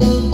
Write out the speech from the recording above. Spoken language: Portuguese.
Música